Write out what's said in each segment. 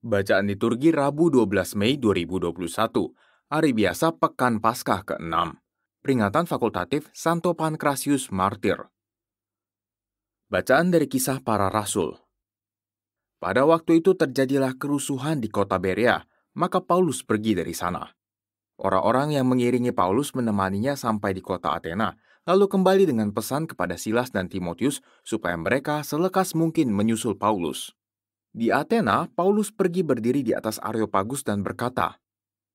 Bacaan liturgi Rabu 12 Mei 2021, hari biasa Pekan Paskah ke-6. Peringatan fakultatif Santo Pankrasius Martir. Bacaan dari kisah para rasul. Pada waktu itu terjadilah kerusuhan di kota Berea, maka Paulus pergi dari sana. Orang-orang yang mengiringi Paulus menemaninya sampai di kota Athena, lalu kembali dengan pesan kepada Silas dan Timotius supaya mereka selekas mungkin menyusul Paulus. Di Athena, Paulus pergi berdiri di atas Areopagus dan berkata,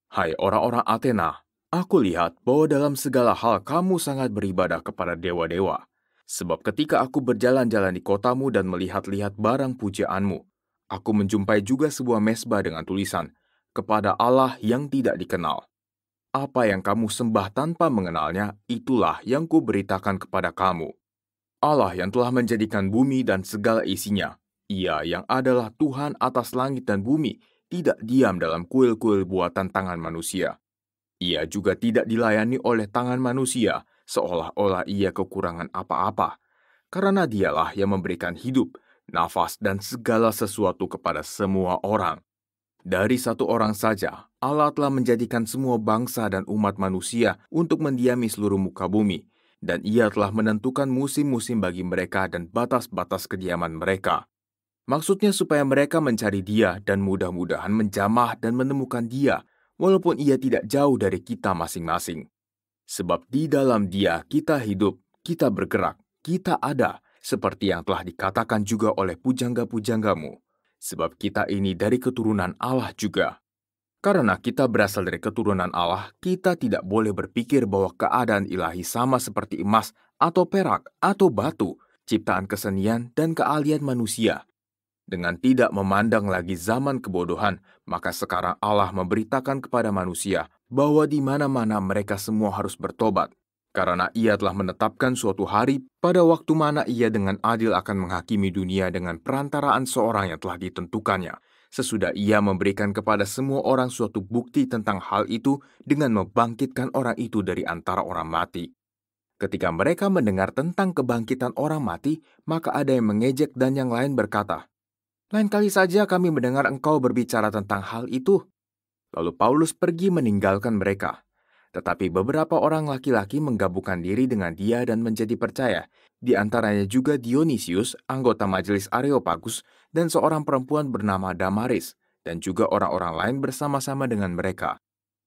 Hai orang-orang Athena, aku lihat bahwa dalam segala hal kamu sangat beribadah kepada dewa-dewa. Sebab ketika aku berjalan-jalan di kotamu dan melihat-lihat barang pujaanmu, aku menjumpai juga sebuah mesbah dengan tulisan, kepada Allah yang tidak dikenal. Apa yang kamu sembah tanpa mengenalnya, itulah yang kuberitakan kepada kamu. Allah yang telah menjadikan bumi dan segala isinya, ia yang adalah Tuhan atas langit dan bumi, tidak diam dalam kuil-kuil buatan tangan manusia. Ia juga tidak dilayani oleh tangan manusia, seolah-olah ia kekurangan apa-apa, karena dialah yang memberikan hidup, nafas, dan segala sesuatu kepada semua orang. Dari satu orang saja, Allah telah menjadikan semua bangsa dan umat manusia untuk mendiami seluruh muka bumi, dan Ia telah menentukan musim-musim bagi mereka dan batas-batas kediaman mereka. Maksudnya supaya mereka mencari Dia dan mudah-mudahan menjamah dan menemukan Dia, walaupun Ia tidak jauh dari kita masing-masing. Sebab di dalam Dia kita hidup, kita bergerak, kita ada, seperti yang telah dikatakan juga oleh pujangga-pujanggamu sebab kita ini dari keturunan Allah juga. Karena kita berasal dari keturunan Allah, kita tidak boleh berpikir bahwa keadaan ilahi sama seperti emas atau perak atau batu, ciptaan kesenian dan keahlian manusia. Dengan tidak memandang lagi zaman kebodohan, maka sekarang Allah memberitakan kepada manusia bahwa di mana-mana mereka semua harus bertobat, karena ia telah menetapkan suatu hari pada waktu mana ia dengan adil akan menghakimi dunia dengan perantaraan seorang yang telah ditentukannya, sesudah ia memberikan kepada semua orang suatu bukti tentang hal itu dengan membangkitkan orang itu dari antara orang mati. Ketika mereka mendengar tentang kebangkitan orang mati, maka ada yang mengejek dan yang lain berkata, Lain kali saja kami mendengar engkau berbicara tentang hal itu. Lalu Paulus pergi meninggalkan mereka. Tetapi beberapa orang laki-laki menggabungkan diri dengan dia dan menjadi percaya, di antaranya juga Dionysius, anggota majelis Areopagus, dan seorang perempuan bernama Damaris, dan juga orang-orang lain bersama-sama dengan mereka.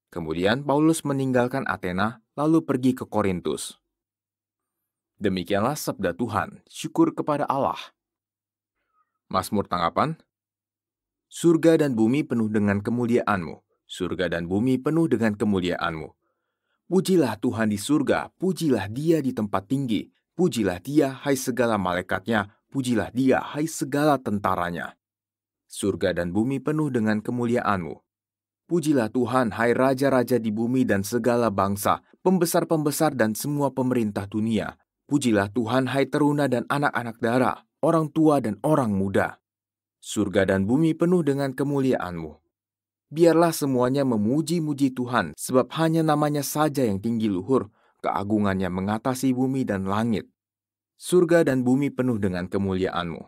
Kemudian Paulus meninggalkan Athena, lalu pergi ke Korintus. Demikianlah sabda Tuhan, syukur kepada Allah. Mazmur tanggapan, Surga dan bumi penuh dengan kemuliaanmu, surga dan bumi penuh dengan kemuliaanmu. Pujilah Tuhan di surga, pujilah dia di tempat tinggi, pujilah dia hai segala malaikatnya, pujilah dia hai segala tentaranya. Surga dan bumi penuh dengan kemuliaanmu. Pujilah Tuhan hai raja-raja di bumi dan segala bangsa, pembesar-pembesar dan semua pemerintah dunia. Pujilah Tuhan hai teruna dan anak-anak darah, orang tua dan orang muda. Surga dan bumi penuh dengan kemuliaanmu biarlah semuanya memuji-muji Tuhan, sebab hanya namanya saja yang tinggi luhur, keagungannya mengatasi bumi dan langit. Surga dan bumi penuh dengan kemuliaanmu.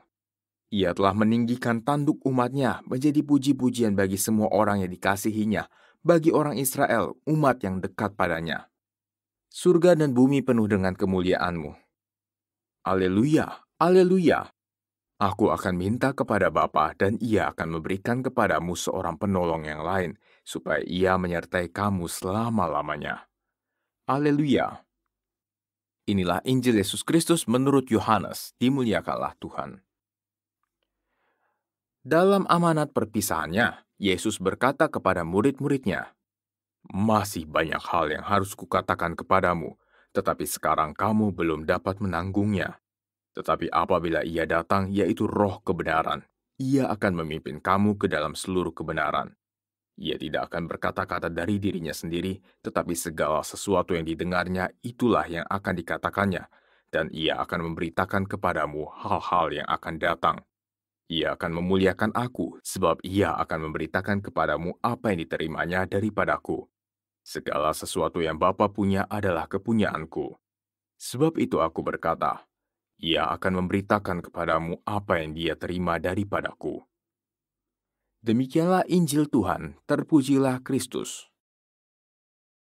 Ia telah meninggikan tanduk umatnya menjadi puji-pujian bagi semua orang yang dikasihinya, bagi orang Israel, umat yang dekat padanya. Surga dan bumi penuh dengan kemuliaanmu. Aleluya, aleluya, Aku akan minta kepada Bapa dan ia akan memberikan kepadamu seorang penolong yang lain, supaya ia menyertai kamu selama-lamanya. Haleluya! Inilah Injil Yesus Kristus menurut Yohanes, dimuliakanlah Tuhan. Dalam amanat perpisahannya, Yesus berkata kepada murid-muridnya, Masih banyak hal yang harus kukatakan kepadamu, tetapi sekarang kamu belum dapat menanggungnya. Tetapi apabila ia datang, yaitu roh kebenaran, ia akan memimpin kamu ke dalam seluruh kebenaran. Ia tidak akan berkata-kata dari dirinya sendiri, tetapi segala sesuatu yang didengarnya itulah yang akan dikatakannya, dan ia akan memberitakan kepadamu hal-hal yang akan datang. Ia akan memuliakan aku, sebab ia akan memberitakan kepadamu apa yang diterimanya daripadaku. Segala sesuatu yang Bapa punya adalah kepunyaanku. Sebab itu aku berkata, ia akan memberitakan kepadamu apa yang dia terima daripadaku. Demikianlah Injil Tuhan, terpujilah Kristus.